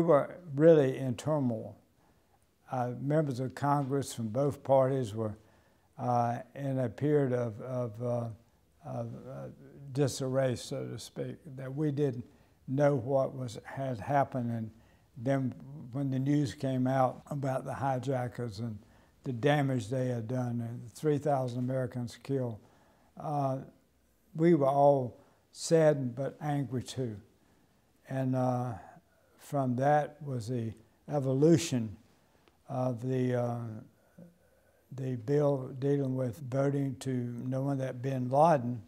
were really in turmoil. Uh, members of Congress from both parties were uh, in a period of, of, uh, of uh, disarray, so to speak, that we didn't know what was had happened. And then when the news came out about the hijackers and the damage they had done and 3,000 Americans killed, uh, we were all saddened but angry too. And uh, from that was the evolution of the, uh, the bill dealing with voting to knowing that bin Laden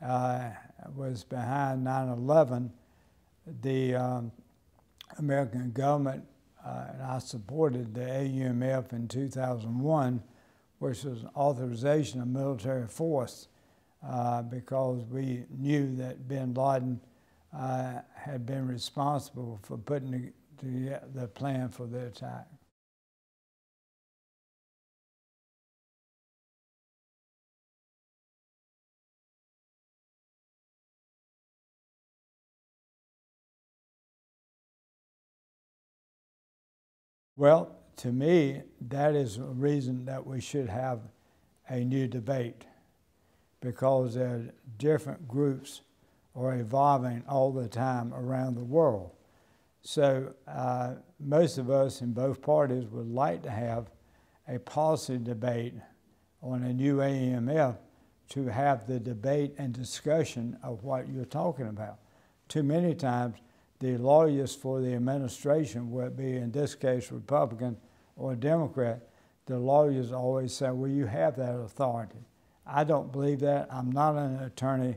uh, was behind 9 11. The um, American government, uh, and I supported the AUMF in 2001, which was authorization of military force uh, because we knew that bin Laden uh, had been responsible for putting the, the plan for the attack. Well, to me, that is a reason that we should have a new debate because there are different groups are evolving all the time around the world. So uh, most of us in both parties would like to have a policy debate on a new AUMF to have the debate and discussion of what you're talking about. Too many times, the lawyers for the administration, whether it be in this case Republican or Democrat, the lawyers always say, well, you have that authority. I don't believe that. I'm not an attorney,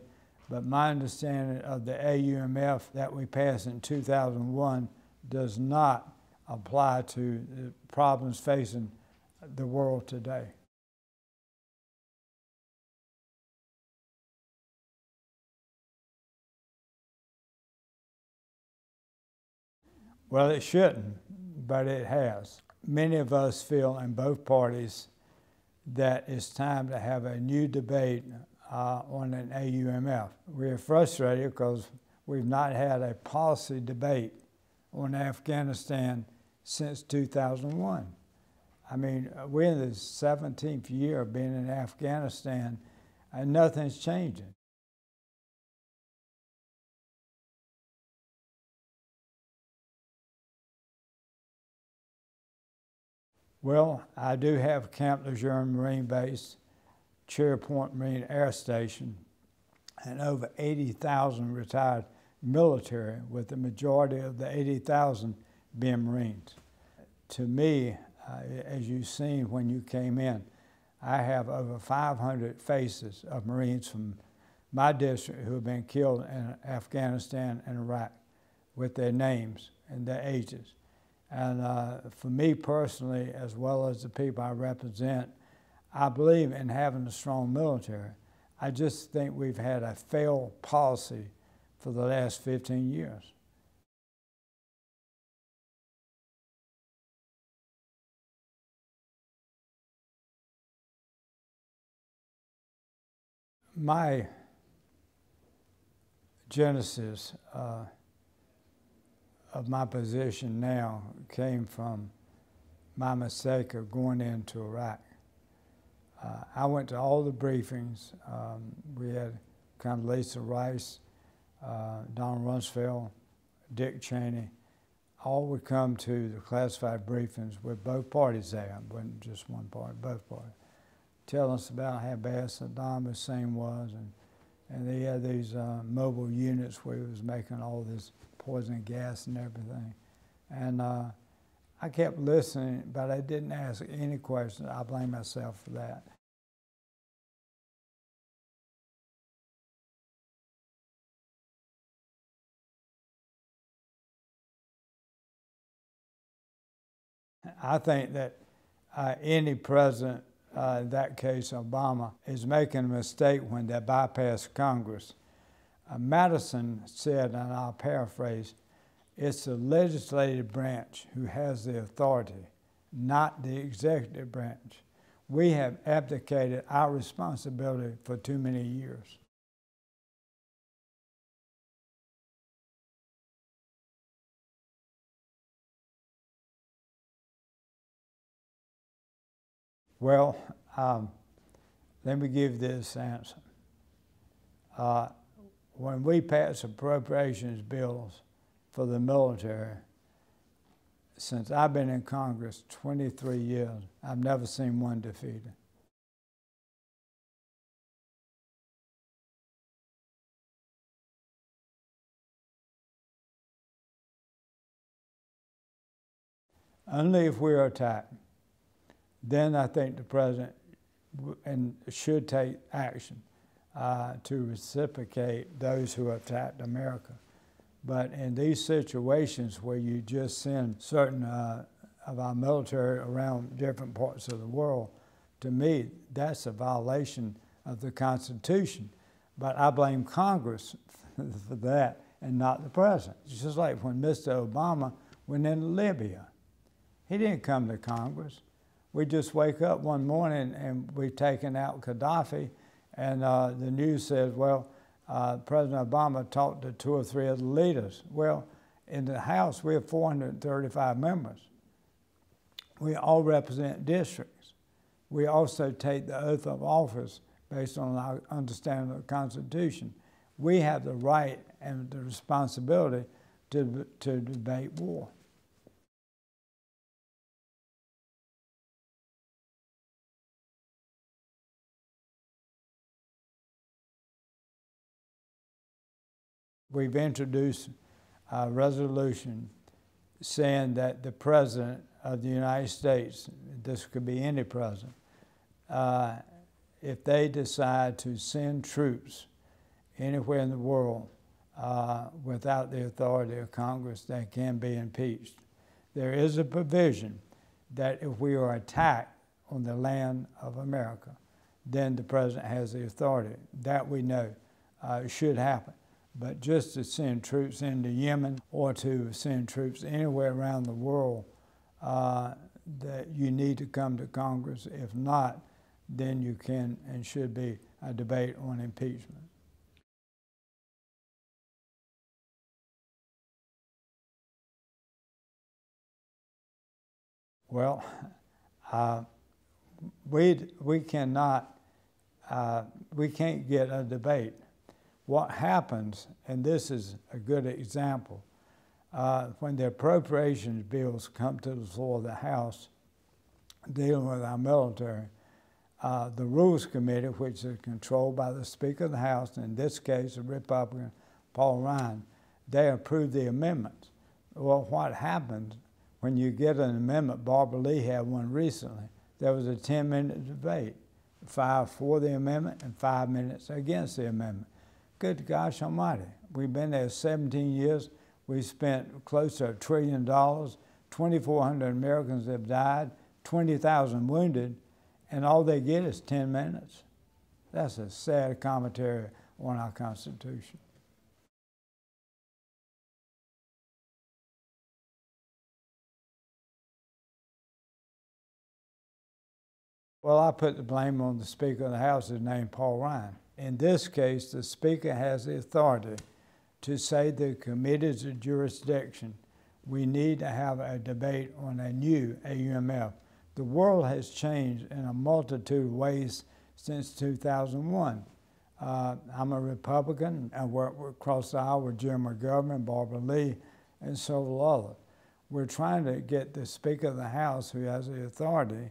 but my understanding of the AUMF that we passed in 2001 does not apply to the problems facing the world today. Well, it shouldn't, but it has. Many of us feel in both parties that it's time to have a new debate uh, on an AUMF. We're frustrated because we've not had a policy debate on Afghanistan since 2001. I mean, we're in the 17th year of being in Afghanistan and nothing's changing. Well, I do have Camp Lejeune Marine Base, Cherry Point Marine Air Station, and over 80,000 retired military, with the majority of the 80,000 being Marines. To me, uh, as you've seen when you came in, I have over 500 faces of Marines from my district who have been killed in Afghanistan and Iraq with their names and their ages. And uh, for me personally, as well as the people I represent, I believe in having a strong military. I just think we've had a failed policy for the last 15 years. My genesis uh, of my position now came from my mistake of going into Iraq. Uh, I went to all the briefings. Um, we had Condoleezza Rice, uh, Don Rumsfeld, Dick Cheney. All would come to the classified briefings with both parties there, it wasn't just one party, both parties, tell us about how bad Saddam Hussein was, and, and they had these uh, mobile units where he was making all this poison gas and everything. And uh, I kept listening, but I didn't ask any questions. I blame myself for that. I think that uh, any president, uh, in that case Obama, is making a mistake when they bypass Congress. Uh, Madison said, and I'll paraphrase, it's the legislative branch who has the authority, not the executive branch. We have abdicated our responsibility for too many years. Well, um, let me give this answer. Uh, when we pass appropriations bills, for the military, since I've been in Congress 23 years, I've never seen one defeated. Only if we are attacked. Then I think the president and should take action uh, to reciprocate those who attacked America. But in these situations where you just send certain uh, of our military around different parts of the world, to me, that's a violation of the Constitution. But I blame Congress for that and not the president. It's just like when Mr. Obama went into Libya. He didn't come to Congress. We just wake up one morning and we've taken out Gaddafi, and uh, the news says, well, uh, President Obama talked to two or three of the leaders. Well, in the House, we have 435 members. We all represent districts. We also take the oath of office based on our understanding of the Constitution. We have the right and the responsibility to, to debate war. We've introduced a resolution saying that the President of the United States, this could be any president, uh, if they decide to send troops anywhere in the world uh, without the authority of Congress, they can be impeached. There is a provision that if we are attacked on the land of America, then the president has the authority. That we know uh, should happen. But just to send troops into Yemen or to send troops anywhere around the world, uh, that you need to come to Congress. If not, then you can and should be a debate on impeachment. Well, uh, we, we cannot, uh, we can't get a debate what happens, and this is a good example, uh, when the appropriations bills come to the floor of the House dealing with our military, uh, the Rules Committee, which is controlled by the Speaker of the House, in this case, the Republican, Paul Ryan, they approve the amendments. Well, what happens when you get an amendment? Barbara Lee had one recently. There was a 10 minute debate five for the amendment and five minutes against the amendment good gosh almighty. We've been there 17 years. We spent close to a trillion dollars. 2,400 Americans have died, 20,000 wounded, and all they get is 10 minutes. That's a sad commentary on our Constitution. Well, I put the blame on the Speaker of the House, his name Paul Ryan. In this case, the Speaker has the authority to say the committees jurisdiction, we need to have a debate on a new AUMF. The world has changed in a multitude of ways since 2001. Uh, I'm a Republican. I work across the aisle with Jim McGovern, Barbara Lee, and several others. We're trying to get the Speaker of the House, who has the authority,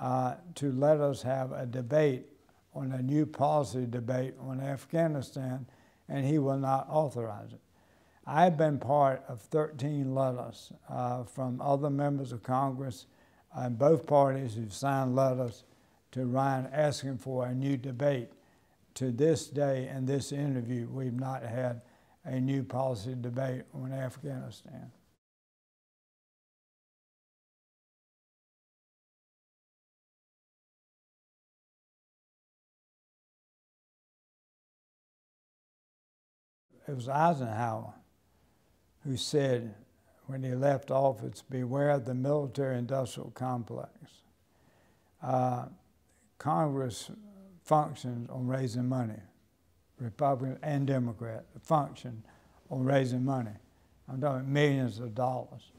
uh, to let us have a debate on a new policy debate on Afghanistan, and he will not authorize it. I've been part of 13 letters uh, from other members of Congress and both parties who've signed letters to Ryan asking for a new debate. To this day, in this interview, we've not had a new policy debate on Afghanistan. It was Eisenhower who said when he left office, beware of the military industrial complex. Uh, Congress functions on raising money. Republican and Democrat function on raising money. I'm talking millions of dollars.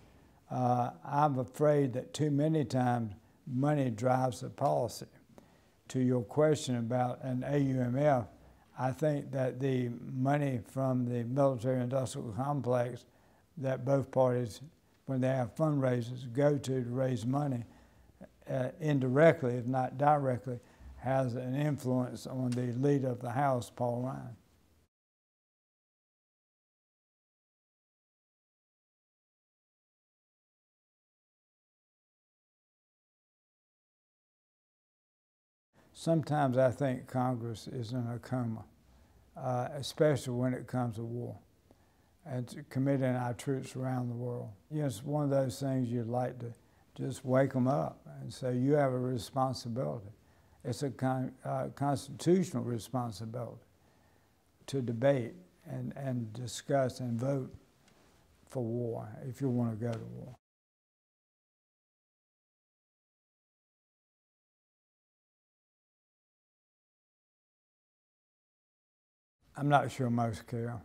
Uh, I'm afraid that too many times money drives the policy. To your question about an AUMF, I think that the money from the military industrial complex that both parties, when they have fundraisers, go to to raise money, uh, indirectly, if not directly, has an influence on the leader of the House, Paul Ryan. Sometimes I think Congress is in a coma, uh, especially when it comes to war and committing our troops around the world. You know, it's one of those things you'd like to just wake them up and say, you have a responsibility. It's a con uh, constitutional responsibility to debate and, and discuss and vote for war if you want to go to war. I'm not sure most care.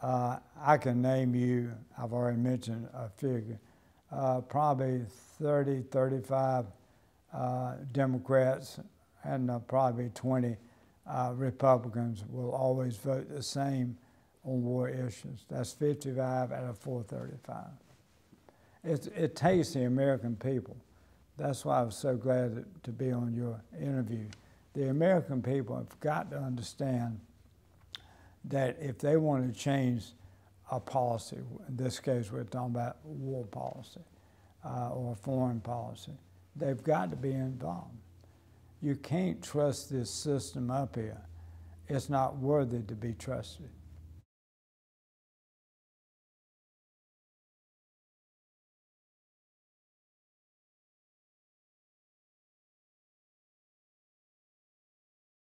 Uh, I can name you, I've already mentioned a figure, uh, probably 30, 35 uh, Democrats and uh, probably 20 uh, Republicans will always vote the same on war issues. That's 55 out of 435. It, it takes the American people. That's why I was so glad to, to be on your interview. The American people have got to understand that if they want to change a policy, in this case we're talking about war policy uh, or foreign policy, they've got to be involved. You can't trust this system up here. It's not worthy to be trusted.